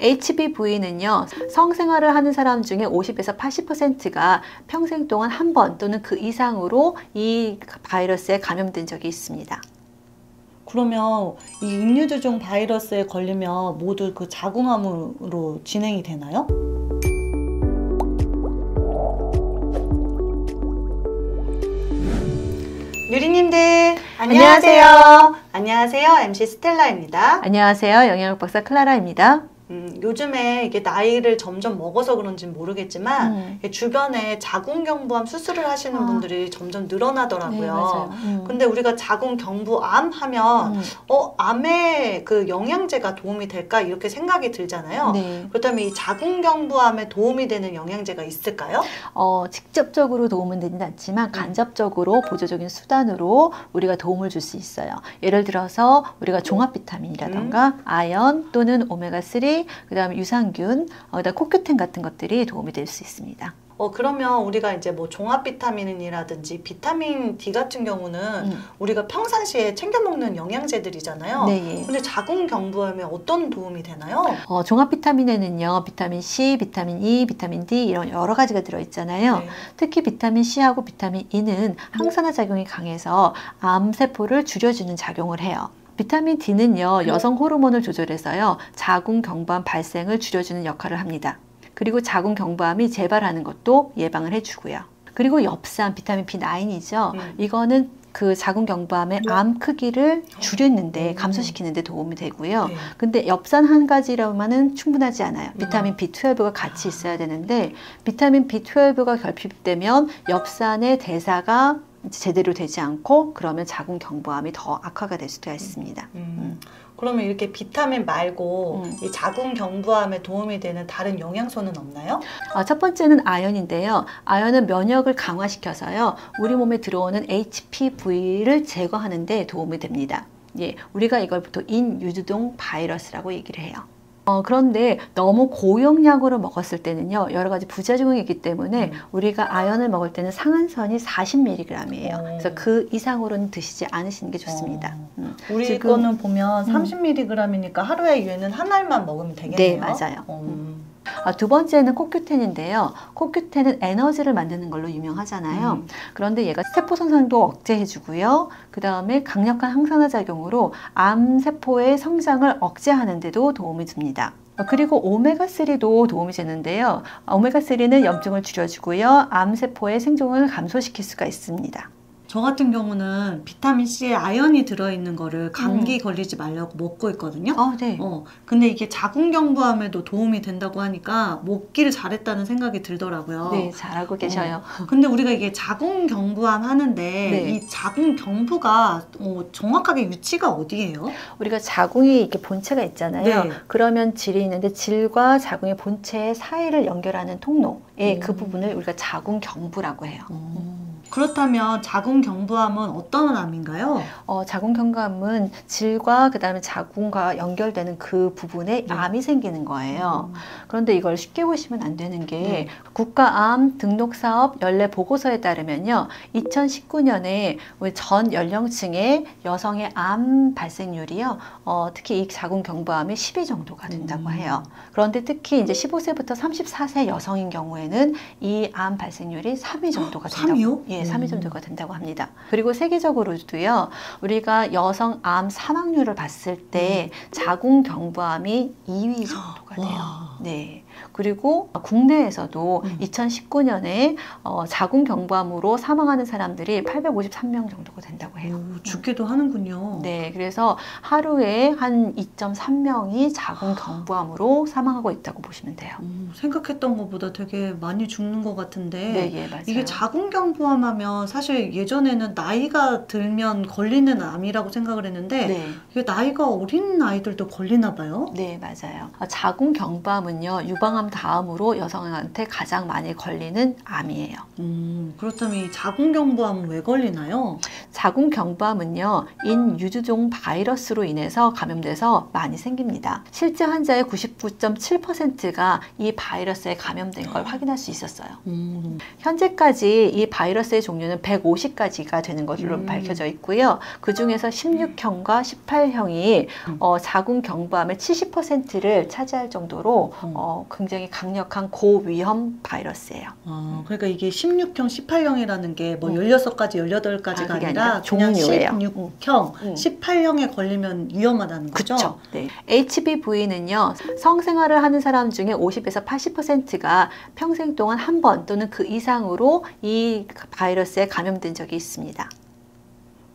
HBV는요, 성생활을 하는 사람 중에 50에서 80%가 평생 동안 한 번 또는 그 이상으로 이 바이러스에 감염된 적이 있습니다. 그러면 이 인유두종 바이러스에 걸리면 모두 그 자궁암으로 진행이 되나요? 유리님들 안녕하세요. 안녕하세요. MC 스텔라입니다. 안녕하세요. 영양학 박사 클라라입니다. 음, 요즘에 이게 나이를 점점 먹어서 그런지 모르겠지만 음. 주변에 자궁경부암 수술을 하시는 아. 분들이 점점 늘어나더라고요. 네. 음. 근데 우리가 자궁경부암 하면 음. 어 암에 그 영양제가 도움이 될까 이렇게 생각이 들잖아요. 네. 그렇다면 이 자궁경부암에 도움이 되는 영양제가 있을까요? 어, 직접적으로 도움은 되진 않지만 간접적으로 보조적인 수단으로 우리가 도움을 줄 수 있어요. 예를 들어서 우리가 종합 비타민이라던가 아연 또는 오메가3, 그 다음에 유산균, 어, 그다음 코큐텐 같은 것들이 도움이 될 수 있습니다. 어 그러면 우리가 이제 뭐 종합 비타민이라든지 비타민 D 같은 경우는 음. 우리가 평상시에 챙겨 먹는 영양제들이잖아요. 네, 예. 근데 자궁 경부암에 어떤 도움이 되나요? 어, 종합 비타민에는요, 비타민 C, 비타민 E, 비타민 D 이런 여러 가지가 들어 있잖아요. 네. 특히 비타민 C하고 비타민 E는 항산화 작용이 강해서 암 세포를 줄여주는 작용을 해요. 비타민 D는요, 여성 호르몬을 조절해서요, 자궁 경부암 발생을 줄여주는 역할을 합니다. 그리고 자궁 경부암이 재발하는 것도 예방을 해주고요. 그리고 엽산 비타민 B9이죠. 음. 이거는 그 자궁 경부암의 암 크기를 줄이는데 음. 감소시키는데 도움이 되고요. 네. 근데 엽산 한 가지로만은 충분하지 않아요. 비타민 음. B12가 같이 있어야 되는데 비타민 B12가 결핍되면 엽산의 대사가 이 제 제대로 되지 않고 그러면 자궁 경부암이 더 악화가 될 수가 있습니다. 음. 그러면 이렇게 비타민 말고 음. 이 자궁 경부암에 도움이 되는 다른 영양소는 없나요? 어, 첫 번째는 아연인데요. 아연은 면역을 강화시켜서요. 우리 몸에 들어오는 HPV를 제거하는 데 도움이 됩니다. 예, 우리가 이걸 보통 인유두동 바이러스라고 얘기를 해요. 어, 그런데 너무 고용량으로 먹었을 때는요, 여러 가지 부작용이 있기 때문에 음. 우리가 아연을 먹을 때는 상한선이 40mg이에요. 오. 그래서 그 이상으로는 드시지 않으시는 게 좋습니다. 어. 음. 우리 지금- 거는 보면 음. 30mg이니까 하루에 얘는 한 알만 먹으면 되겠네요. 네, 맞아요. 음. 아, 두 번째는 코큐텐인데요. 코큐텐은 에너지를 만드는 걸로 유명하잖아요. 음. 그런데 얘가 세포 손상도 억제해주고요. 그 다음에 강력한 항산화 작용으로 암 세포의 성장을 억제하는데도 도움이 줍니다. 어, 그리고 오메가3도 도움이 되는데요. 어, 오메가3는 염증을 줄여주고요. 암 세포의 생존을 감소시킬 수가 있습니다. 저 같은 경우는 비타민 C에 아연이 들어있는 거를 감기 걸리지 말라고 먹고 있거든요. 어, 네. 어, 근데 이게 자궁경부암에도 도움이 된다고 하니까 먹기를 잘했다는 생각이 들더라고요. 네, 잘알고 계셔요. 근데 우리가 이게 자궁경부암 하는데 네. 이 자궁경부가 어, 정확하게 위치가 어디예요? 우리가 자궁이 이렇게 본체가 있잖아요. 네. 그러면 질이 있는데 질과 자궁의 본체 사이를 연결하는 통로의 음. 그 부분을 우리가 자궁경부라고 해요. 그렇다면 자궁경부암은 어떤 암인가요? 어, 자궁경감은 질과 그다음에 자궁과 연결되는 그 부분에 네. 암이 생기는 거예요. 그런데 이걸 쉽게 보시면 안 되는 게 네. 국가암 등록 사업 연례 보고서에 따르면요, 2019년에 우리 전 연령층의 여성의 암 발생률이요, 어, 특히 이 자궁경부암이 10위 정도가 된다고 음. 해요. 그런데 특히 이제 15세부터 34세 여성인 경우에는 이 암 발생률이 3위 정도가 된다고. 3위요? 예, 음. 3위 정도가 된다고 합니다. 그리고 세계적으로도요, 우리가 여성 암 사망률을 봤을 때 자궁 경부암이 2위 정도가 돼요. 와. 네. 그리고 국내에서도 음. 2019년에 어, 자궁 경부암으로 사망하는 사람들이 853명 정도가 된다고 해요. 오, 죽기도 하는군요. 네, 그래서 하루에 한 2.3명이 자궁 경부암으로 사망하고 있다고 보시면 돼요. 음, 생각했던 것보다 되게 많이 죽는 것 같은데 네, 예, 맞아요. 이게 자궁 경부암 하면 사실 예전에는 나이가 들면 걸리는 암이라고 생각을 했는데 네. 이게 나이가 어린 아이들도 걸리나 봐요. 네, 맞아요. 아, 자궁 경부암은요, 유방암 유방암 다음으로 여성한테 가장 많이 걸리는 암이에요. 음, 그렇다면 이 자궁경부암은 왜 걸리나요? 자궁경부암은요, 인유두종 바이러스로 인해서 감염돼서 많이 생깁니다. 실제 환자의 99.7%가 이 바이러스에 감염된 걸 확인할 수 있었어요. 음, 현재까지 이 바이러스의 종류는 150가지가 되는 것으로 음. 밝혀져 있고요. 그 중에서 16형과 18형이 음. 어, 자궁경부암의 70%를 차지할 정도로 음. 어, 굉장히 강력한 고위험 바이러스예요. 아, 그러니까 이게 16형, 18형이라는 게뭐 음. 16가지, 18가지가 아, 그냥 종류예요. 16형, 음. 18형에 걸리면 위험하다는 거죠? 그렇죠. 네. HPV는요, 성생활을 하는 사람 중에 50에서 80%가 평생 동안 한 번 또는 그 이상으로 이 바이러스에 감염된 적이 있습니다.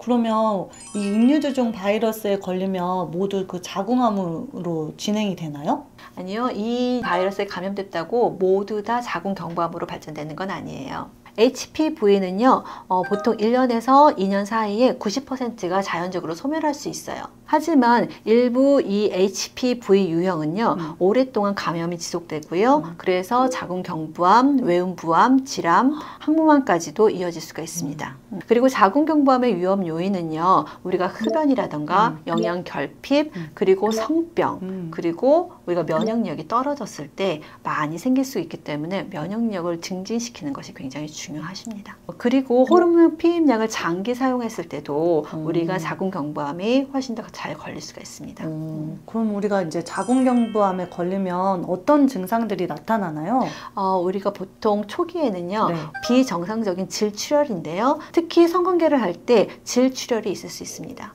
그러면 이 인유두종 바이러스에 걸리면 모두 그 자궁암으로 진행이 되나요? 아니요, 이 바이러스에 감염됐다고 모두 다 자궁 경부암으로 발전되는 건 아니에요. HPV는요, 어, 보통 1년에서 2년 사이에 90%가 자연적으로 소멸할 수 있어요. 하지만 일부 이 HPV 유형은요, 음. 오랫동안 감염이 지속되고요. 음. 그래서 자궁경부암, 외음부암, 질암, 항문암까지도 이어질 수가 있습니다. 음. 그리고 자궁경부암의 위험 요인은요, 우리가 흡연이라던가 음. 영양 결핍, 음. 그리고 성병, 음. 그리고 우리가 면역력이 떨어졌을 때 많이 생길 수 있기 때문에 면역력을 증진시키는 것이 굉장히 중요하십니다. 그리고 호르몬 피임약을 장기 사용했을 때도 음. 우리가 자궁경부암이 훨씬 더 잘 걸릴 수가 있습니다. 음, 그럼 우리가 이제 자궁경부암에 걸리면 어떤 증상들이 나타나나요? 어, 우리가 보통 초기에는요 네. 비정상적인 질출혈인데요. 특히 성관계를 할 때 질출혈이 있을 수 있습니다.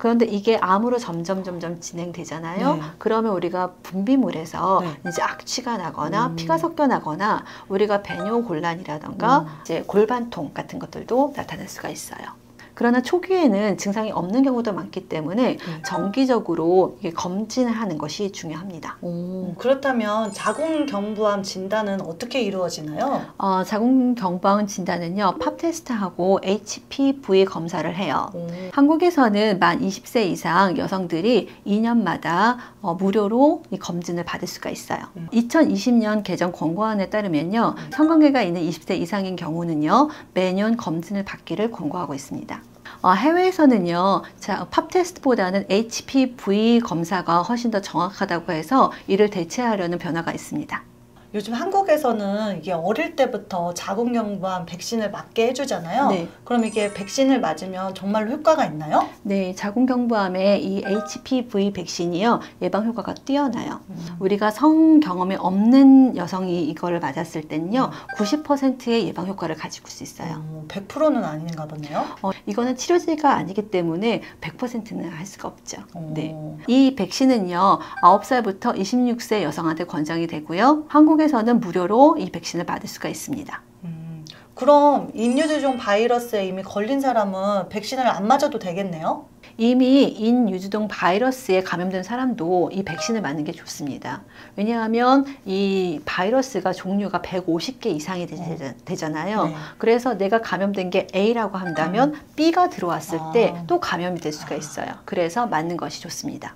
음. 그런데 이게 암으로 점점 점점 진행되잖아요. 네. 그러면 우리가 분비물에서 네. 이제 악취가 나거나 음. 피가 섞여 나거나 우리가 배뇨 곤란이라던가 음. 이제 골반통 같은 것들도 나타날 수가 있어요. 그러나 초기에는 증상이 없는 경우도 많기 때문에 네. 정기적으로 검진을 하는 것이 중요합니다. 오, 그렇다면 자궁경부암 진단은 어떻게 이루어지나요? 어, 자궁경부암 진단은요, 팝 테스트하고 HPV 검사를 해요. 오, 한국에서는 만 20세 이상 여성들이 2년마다 어, 무료로 이 검진을 받을 수가 있어요. 음. 2020년 개정 권고안에 따르면요, 음. 성관계가 있는 20세 이상인 경우는요, 매년 검진을 받기를 권고하고 있습니다. 어, 해외에서는요, 자, 팝 테스트보다는 HPV 검사가 훨씬 더 정확하다고 해서 이를 대체하려는 변화가 있습니다. 요즘 한국에서는 이게 어릴 때부터 자궁경부암 백신을 맞게 해주잖아요. 네. 그럼 이게 백신을 맞으면 정말로 효과가 있나요? 네, 자궁경부암의 이 HPV 백신이요, 예방 효과가 뛰어나요. 우리가 성 경험이 없는 여성이 이거를 맞았을 때는요, 90%의 예방 효과를 가지고 수 있어요. 어, 100%는 아닌가 보네요. 어, 이거는 치료제가 아니기 때문에 100%는 할 수가 없죠. 어, 네. 이 백신은요, 9살부터 26세 여성한테 권장이 되고요. 한국 에서는 무료로 이 백신을 받을 수가 있습니다. 음, 그럼 인유두종 바이러스에 이미 걸린 사람은 백신을 안 맞아도 되겠네요? 이미 인유두종 바이러스에 감염된 사람도 이 백신을 맞는 게 좋습니다. 왜냐하면 이 바이러스가 종류가 150개 이상이 되, 잖아요 네. 음. 그래서 내가 감염된 게 A라고 한다면 B가 들어왔을 아. 때또 감염이 될 수가 있어요. 그래서 맞는 것이 좋습니다.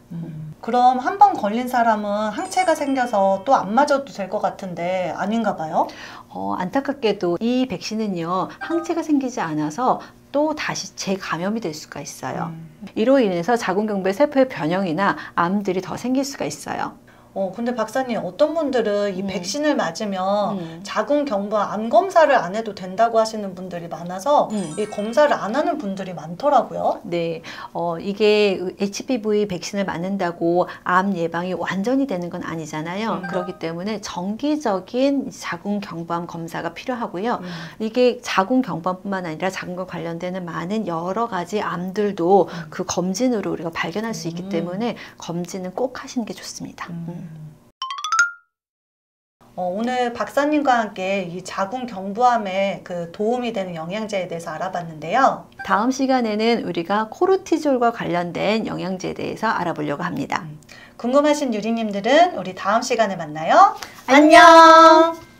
그럼 한 번 걸린 사람은 항체가 생겨서 또 안 맞아도 될 것 같은데 아닌가 봐요? 어, 안타깝게도 이 백신은요, 항체가 생기지 않아서 또 다시 재감염이 될 수가 있어요. 음. 이로 인해서 자궁경부의 세포의 변형이나 암들이 더 생길 수가 있어요. 어, 근데 박사님, 어떤 분들은 이 음. 백신을 맞으면 음. 자궁 경부암 암 검사를 안 해도 된다고 하시는 분들이 많아서 음. 이 검사를 안 하는 분들이 많더라고요. 네, 어, 이게 HPV 백신을 맞는다고 암 예방이 완전히 되는 건 아니잖아요. 음. 그렇기 때문에 정기적인 자궁 경부암 검사가 필요하고요. 음. 이게 자궁 경부암뿐만 아니라 자궁과 관련되는 많은 여러 가지 암들도 음. 그 검진으로 우리가 발견할 수 있기 음. 때문에 검진은 꼭 하시는 게 좋습니다. 음. 음. 어, 오늘 박사님과 함께 이 자궁 경부암에 그 도움이 되는 영양제에 대해서 알아봤는데요. 다음 시간에는 우리가 코르티졸과 관련된 영양제에 대해서 알아보려고 합니다. 궁금하신 유리님들은 우리 다음 시간에 만나요. 안녕!